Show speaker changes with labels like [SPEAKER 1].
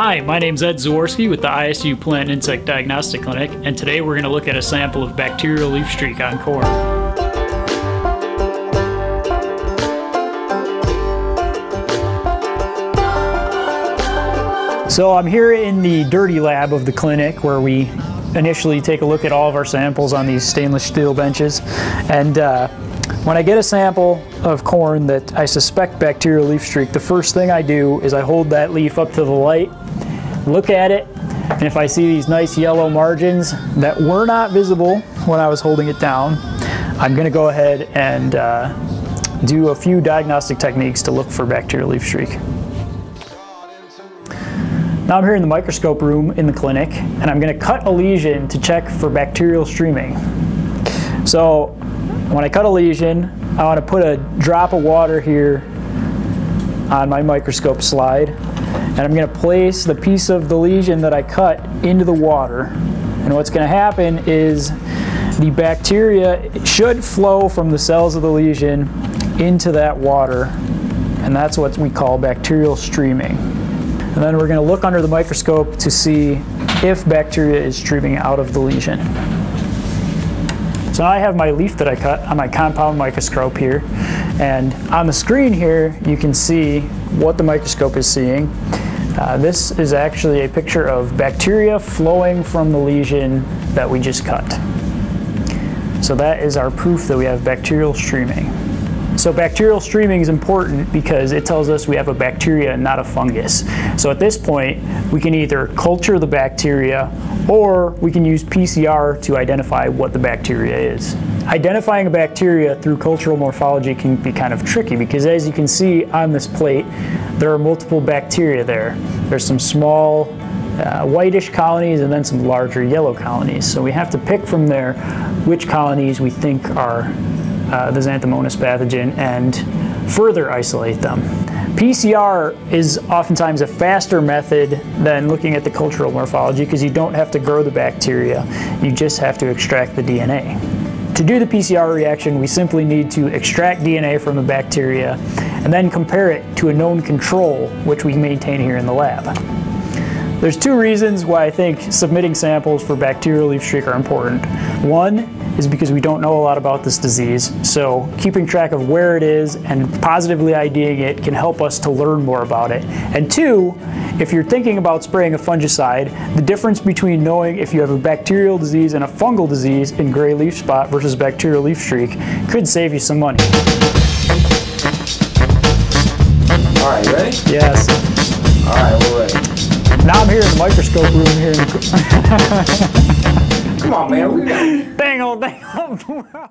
[SPEAKER 1] Hi, my name's Ed Zaworski with the ISU Plant Insect Diagnostic Clinic, and today we're going to look at a sample of bacterial leaf streak on corn. So I'm here in the dirty lab of the clinic where we initially take a look at all of our samples on these stainless steel benches. And uh, when I get a sample of corn that I suspect bacterial leaf streak, the first thing I do is I hold that leaf up to the light, look at it, and if I see these nice yellow margins that were not visible when I was holding it down, I'm going to go ahead and uh, do a few diagnostic techniques to look for bacterial leaf streak. Now I'm here in the microscope room in the clinic and I'm going to cut a lesion to check for bacterial streaming. So when I cut a lesion, I want to put a drop of water here on my microscope slide and I'm going to place the piece of the lesion that I cut into the water. And what's going to happen is the bacteria should flow from the cells of the lesion into that water and that's what we call bacterial streaming. And then we're going to look under the microscope to see if bacteria is streaming out of the lesion. So now I have my leaf that I cut on my compound microscope here. And on the screen here, you can see what the microscope is seeing. Uh, this is actually a picture of bacteria flowing from the lesion that we just cut. So that is our proof that we have bacterial streaming. So bacterial streaming is important because it tells us we have a bacteria and not a fungus. So at this point, we can either culture the bacteria or we can use PCR to identify what the bacteria is. Identifying a bacteria through cultural morphology can be kind of tricky because as you can see on this plate, there are multiple bacteria there. There's some small uh, whitish colonies and then some larger yellow colonies. So we have to pick from there which colonies we think are uh, the Xanthomonas pathogen and further isolate them. PCR is oftentimes a faster method than looking at the cultural morphology because you don't have to grow the bacteria, you just have to extract the DNA. To do the PCR reaction, we simply need to extract DNA from the bacteria and then compare it to a known control, which we maintain here in the lab. There's two reasons why I think submitting samples for bacterial leaf streak are important. One is because we don't know a lot about this disease. So keeping track of where it is and positively IDing it can help us to learn more about it. And two, if you're thinking about spraying a fungicide, the difference between knowing if you have a bacterial disease and a fungal disease in gray leaf spot versus bacterial leaf streak could save you some money.
[SPEAKER 2] All right, ready?
[SPEAKER 1] Yes.
[SPEAKER 2] All right, we're ready.
[SPEAKER 1] Now I'm here in the microscope room here in the
[SPEAKER 2] Come on, man.
[SPEAKER 1] Dang old dang oh, old.